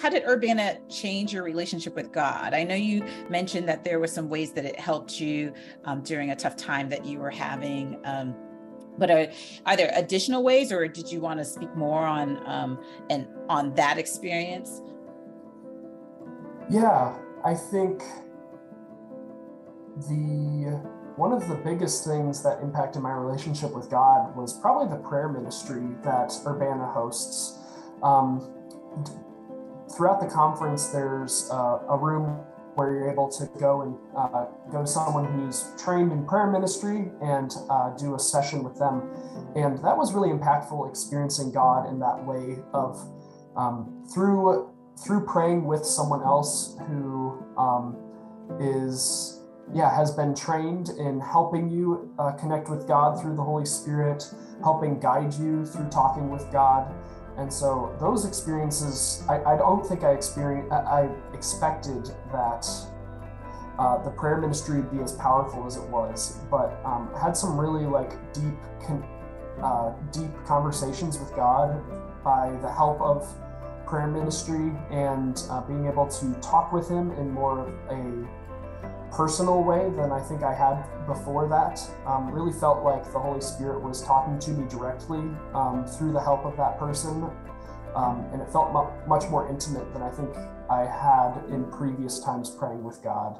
how did Urbana change your relationship with God? I know you mentioned that there were some ways that it helped you um, during a tough time that you were having. Um, but are, are there additional ways, or did you want to speak more on um, and on that experience? Yeah, I think the one of the biggest things that impacted my relationship with God was probably the prayer ministry that Urbana hosts. Um, throughout the conference, there's uh, a room where you're able to go and uh, go to someone who's trained in prayer ministry and uh, do a session with them. And that was really impactful experiencing God in that way of um, through through praying with someone else who um, is yeah, has been trained in helping you uh, connect with God through the Holy Spirit, helping guide you through talking with God. And so those experiences, I, I don't think I experienced, I expected that uh, the prayer ministry would be as powerful as it was, but um, had some really like deep, con- uh, deep conversations with God by the help of prayer ministry and uh, being able to talk with Him in more of a personal way than I think I had before that. Um, really felt like the Holy Spirit was talking to me directly um, through the help of that person. Um, and it felt mu- much more intimate than I think I had in previous times praying with God.